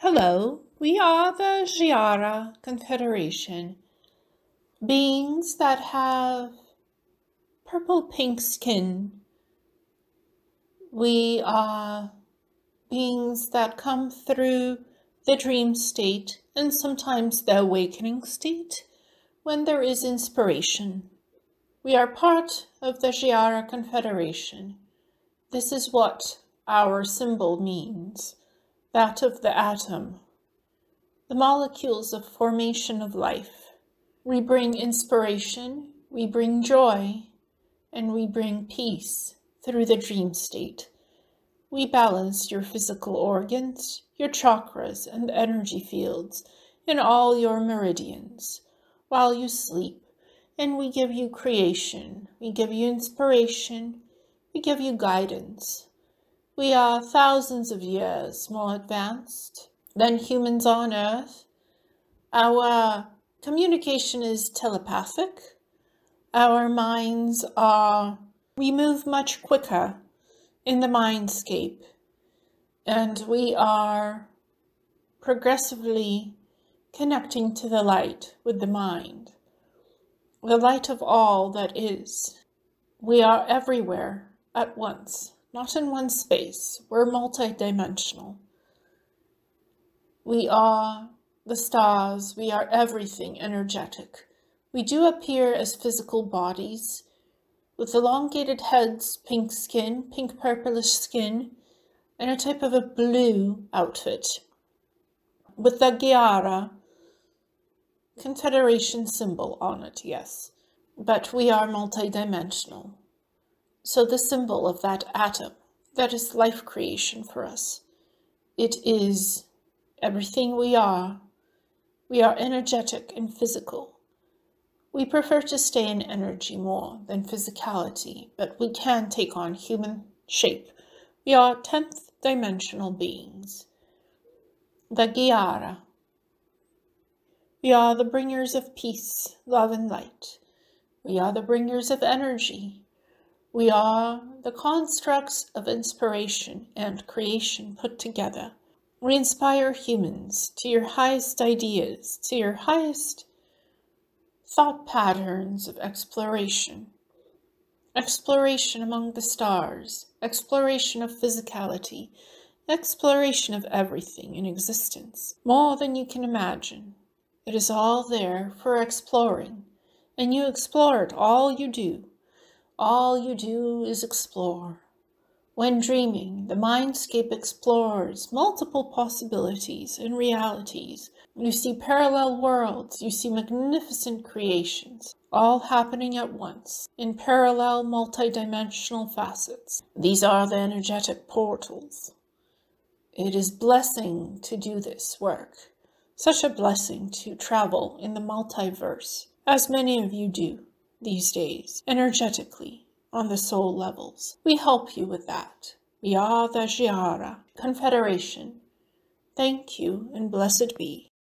Hello, we are the Jearra Confederation. Beings that have purple pink skin. We are beings that come through the dream state and sometimes the awakening state when there is inspiration. We are part of the Jearra Confederation. This is what our symbol means that of the atom, the molecules of formation of life. We bring inspiration, we bring joy, and we bring peace through the dream state. We balance your physical organs, your chakras, and energy fields in all your meridians while you sleep, and we give you creation, we give you inspiration, we give you guidance. We are thousands of years more advanced than humans on Earth. Our communication is telepathic. Our minds are, we move much quicker in the mindscape, and we are progressively connecting to the light with the mind, the light of all that is. We are everywhere at once not in one space. We're multidimensional. We are the stars, we are everything energetic. We do appear as physical bodies with elongated heads, pink skin, pink purplish skin, and a type of a blue outfit. With the Jearra Confederation symbol on it, yes. But we are multidimensional. So the symbol of that atom, that is life creation for us. It is everything we are. We are energetic and physical. We prefer to stay in energy more than physicality, but we can take on human shape. We are 10th dimensional beings. The Jearra. We are the bringers of peace, love, and light. We are the bringers of energy, we are the constructs of inspiration and creation put together. We inspire humans to your highest ideas, to your highest thought patterns of exploration. Exploration among the stars, exploration of physicality, exploration of everything in existence, more than you can imagine. It is all there for exploring, and you explore it all you do all you do is explore. When dreaming, the mindscape explores multiple possibilities and realities. You see parallel worlds, you see magnificent creations, all happening at once in parallel multidimensional facets. These are the energetic portals. It is blessing to do this work, such a blessing to travel in the multiverse, as many of you do these days, energetically, on the soul levels. We help you with that. The Jearra Confederation. Thank you and blessed be.